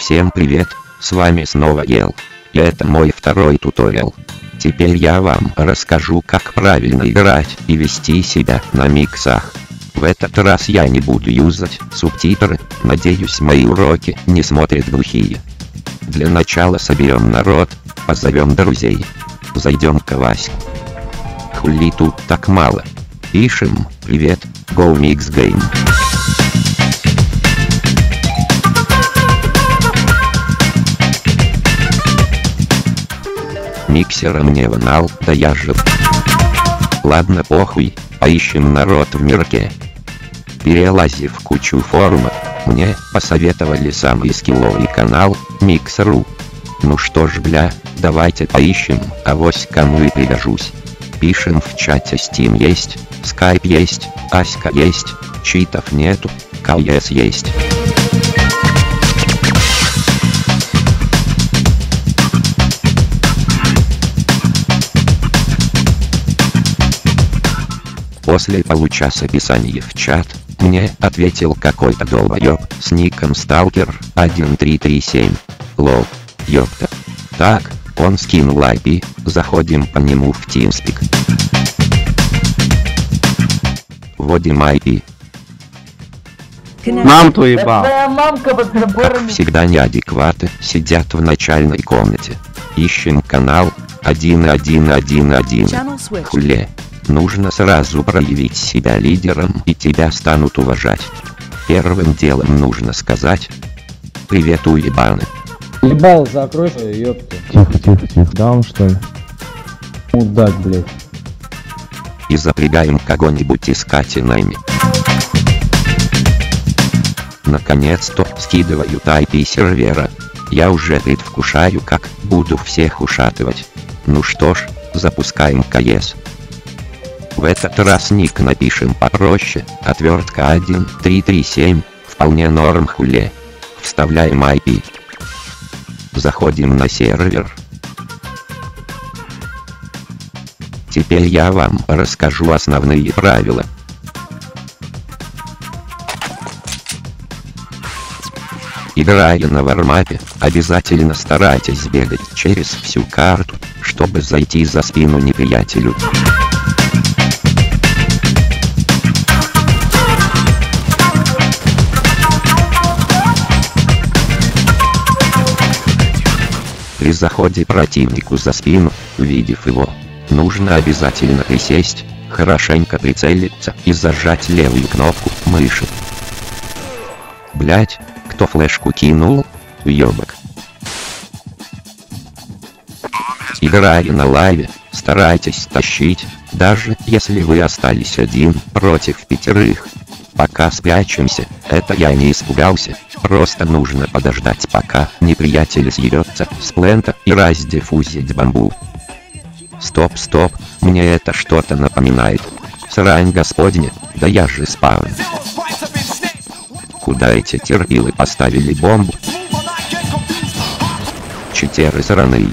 Всем привет, с вами снова Ел. И это мой второй туториал. Теперь я вам расскажу как правильно играть и вести себя на миксах. В этот раз я не буду юзать субтитры, надеюсь мои уроки не смотрят глухие. Для начала соберем народ, позовем друзей. Зайдем к Ваське. Хули тут так мало. Пишем, привет, Go Mix Game. Миксера мне ванал, да я жив. Ладно похуй, поищем народ в мирке. Перелазив кучу форумов, мне посоветовали самый скилловый канал, Mix.ru. Ну что ж бля, давайте поищем, авось кому и пригожусь. Пишем в чате Steam есть, Skype есть, Аська есть, читов нету, КС есть. После получаса описания в чат, мне ответил какой-то долбоёб с ником Stalker 1337. Лол. Ёпта. Так, он скинул IP, заходим по нему в TeamSpeak. Вводим IP. Мам твою ебал. Как всегда неадекваты сидят в начальной комнате. Ищем канал 1111. Channel switch. Хуле. Нужно сразу проявить себя лидером и тебя станут уважать. Первым делом нужно сказать «Привет, уебаны». Ебал, закрой свою, ёпта. Тихо, тихо, тихо. Даун, что ли? Мудак, блядь. и запрягаем кого-нибудь искателями. Наконец-то скидывают IP сервера. Я уже предвкушаю, как буду всех ушатывать. Ну что ж, запускаем КС. В этот раз ник напишем попроще, отвертка 1337, вполне норм хуле. Вставляем IP. Заходим на сервер. Теперь я вам расскажу основные правила. Играя на вармапе, обязательно старайтесь бегать через всю карту, чтобы зайти за спину неприятелю. При заходе противнику за спину, увидев его, нужно обязательно присесть, хорошенько прицелиться и зажать левую кнопку мыши. Блять, кто флешку кинул? Ёбок. Играя на лайве, старайтесь тащить, даже если вы остались один против пятерых. Пока спрячемся, это я не испугался, просто нужно подождать пока неприятель съебется с плента и раздиффузить бамбу. Стоп, стоп, мне это что-то напоминает. Срань господня, да я же спаун. Куда эти терпилы поставили бомбу? Читеры сраные.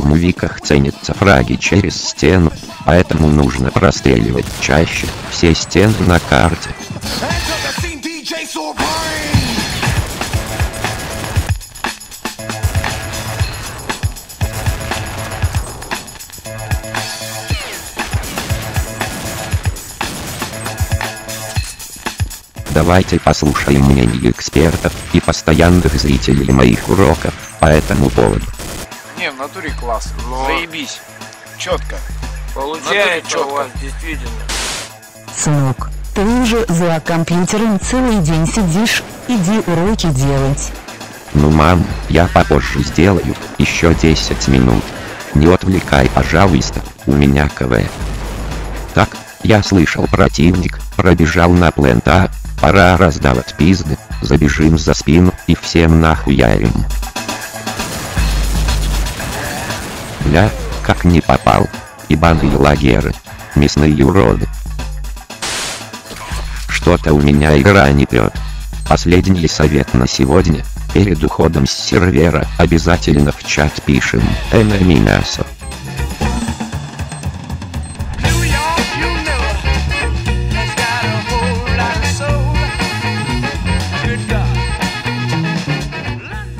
В мувиках ценятся фраги через стену, поэтому нужно простреливать чаще все стены на карте. Давайте послушаем мнение экспертов и постоянных зрителей моих уроков по этому поводу. Не, в натуре класс. Заебись. Четко. Получается у вас действительно. Сынок, ты уже за компьютером целый день сидишь, иди уроки делать. Ну мам, я попозже сделаю, еще 10 минут. Не отвлекай, пожалуйста, у меня КВ. Так, я слышал противник, пробежал на плента, пора раздавать пизды, забежим за спину и всем нахуярим. Бля, как не попал. Ибаные лагеры. Мясные уроды. Что-то у меня игра не прет. Последний совет на сегодня. Перед уходом с сервера обязательно в чат пишем «Enemy мясо».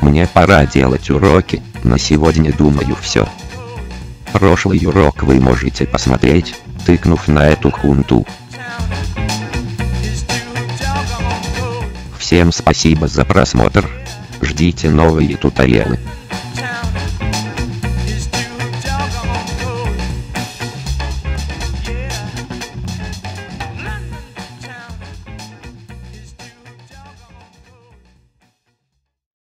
Мне пора делать уроки, на сегодня думаю все. Прошлый урок вы можете посмотреть, тыкнув на эту хунту. Всем спасибо за просмотр. Ждите новые туториалы.